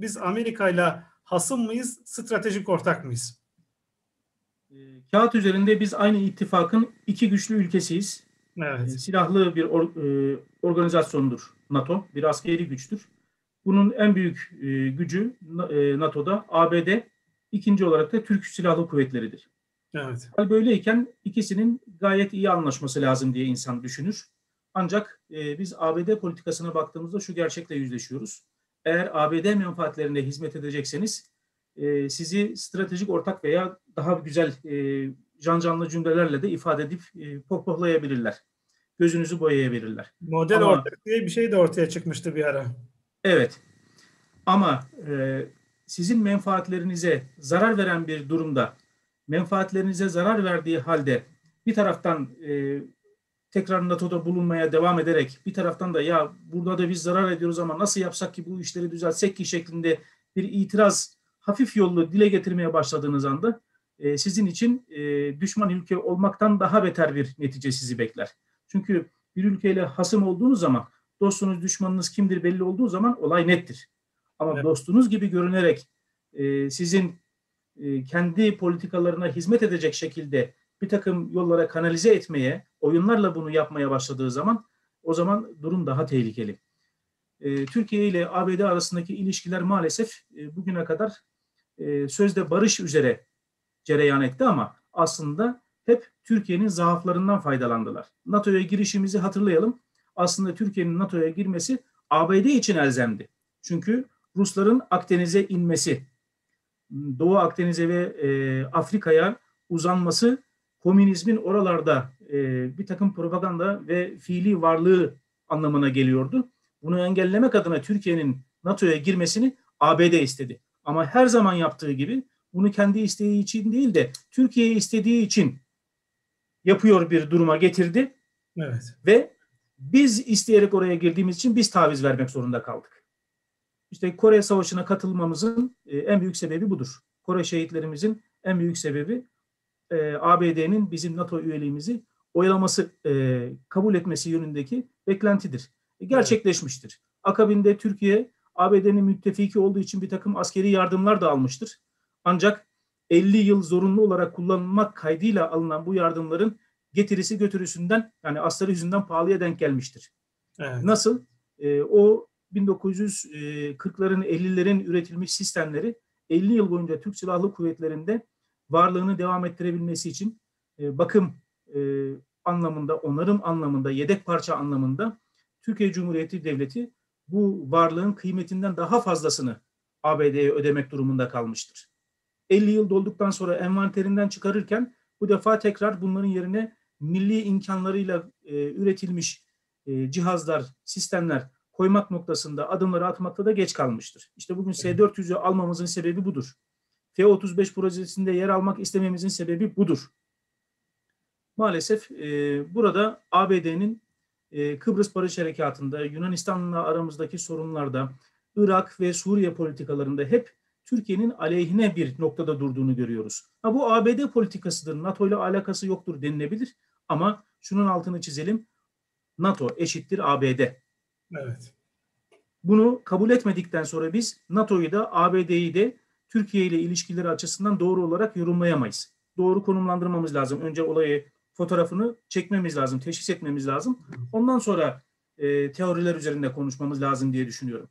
biz Amerika ile hasım mıyız, stratejik ortak mıyız? E, kağıt üzerinde biz aynı ittifakın iki güçlü ülkesiyiz. Evet. E, silahlı bir or, e, organizasyondur NATO, bir askeri güçtür. Bunun en büyük e, gücü e, NATO'da ABD, ikinci olarak da Türk Silahlı Kuvvetleri'dir. Evet. Böyleyken ikisinin gayet iyi anlaşması lazım diye insan düşünür. Ancak e, biz ABD politikasına baktığımızda şu gerçekle yüzleşiyoruz. Eğer ABD menfaatlerine hizmet edecekseniz e, sizi stratejik ortak veya daha güzel e, can canlı cümlelerle de ifade edip e, pohpohlayabilirler. Gözünüzü boyayabilirler. Model Ama, ortak diye bir şey de ortaya çıkmıştı bir ara. Evet. Ama e, sizin menfaatlerinize zarar veren bir durumda, menfaatlerinize zarar verdiği halde bir taraftan e, tekrar NATO'da bulunmaya devam ederek bir taraftan da ya burada da biz zarar ediyoruz ama nasıl yapsak ki bu işleri düzeltsek ki şeklinde bir itiraz hafif yollu dile getirmeye başladığınız anda e, sizin için e, düşman ülke olmaktan daha beter bir netice sizi bekler. Çünkü bir ülkeyle hasım olduğunuz zaman dostunuz düşmanınız kimdir belli olduğu zaman olay nettir. Ama evet. dostunuz gibi görünerek e, sizin e, kendi politikalarına hizmet edecek şekilde bir takım yollara kanalize etmeye, oyunlarla bunu yapmaya başladığı zaman o zaman durum daha tehlikeli. E, Türkiye ile ABD arasındaki ilişkiler maalesef e, bugüne kadar e, sözde barış üzere cereyan etti ama aslında hep Türkiye'nin zaaflarından faydalandılar. NATO'ya girişimizi hatırlayalım. Aslında Türkiye'nin NATO'ya girmesi ABD için elzemdi. Çünkü Rusların Akdeniz'e inmesi, Doğu Akdeniz'e ve e, Afrika'ya uzanması komünizmin oralarda e, bir takım propaganda ve fiili varlığı anlamına geliyordu. Bunu engellemek adına Türkiye'nin NATO'ya girmesini ABD istedi. Ama her zaman yaptığı gibi bunu kendi isteği için değil de Türkiye'yi istediği için yapıyor bir duruma getirdi. Evet. Ve biz isteyerek oraya girdiğimiz için biz taviz vermek zorunda kaldık. İşte Kore Savaşı'na katılmamızın e, en büyük sebebi budur. Kore şehitlerimizin en büyük sebebi e, ABD'nin bizim NATO üyeliğimizi oylaması, e, kabul etmesi yönündeki beklentidir. E, gerçekleşmiştir. Akabinde Türkiye ABD'nin müttefiki olduğu için bir takım askeri yardımlar da almıştır. Ancak 50 yıl zorunlu olarak kullanılmak kaydıyla alınan bu yardımların getirisi götürüsünden yani asları yüzünden pahalıya denk gelmiştir. Evet. Nasıl? E, o 1940'ların 50'lerin üretilmiş sistemleri 50 yıl boyunca Türk Silahlı Kuvvetleri'nde varlığını devam ettirebilmesi için e, bakım e, anlamında, onarım anlamında, yedek parça anlamında Türkiye Cumhuriyeti Devleti bu varlığın kıymetinden daha fazlasını ABD'ye ödemek durumunda kalmıştır. 50 yıl dolduktan sonra envanterinden çıkarırken bu defa tekrar bunların yerine milli imkanlarıyla e, üretilmiş e, cihazlar, sistemler koymak noktasında adımları atmakta da geç kalmıştır. İşte bugün S-400'ü almamızın sebebi budur. F-35 projesinde yer almak istememizin sebebi budur. Maalesef e, burada ABD'nin e, Kıbrıs Barış Harekatı'nda, Yunanistan'la aramızdaki sorunlarda, Irak ve Suriye politikalarında hep Türkiye'nin aleyhine bir noktada durduğunu görüyoruz. Ha, bu ABD politikasıdır, NATO ile alakası yoktur denilebilir ama şunun altını çizelim, NATO eşittir ABD. Evet. Bunu kabul etmedikten sonra biz NATO'yu da ABD'yi de Türkiye ile ilişkileri açısından doğru olarak yorumlayamayız. Doğru konumlandırmamız lazım. Önce olayı fotoğrafını çekmemiz lazım, teşhis etmemiz lazım. Ondan sonra e, teoriler üzerinde konuşmamız lazım diye düşünüyorum.